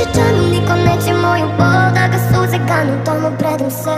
osjećanu Niko neće moju bol da ga suze ganu Tomu predam se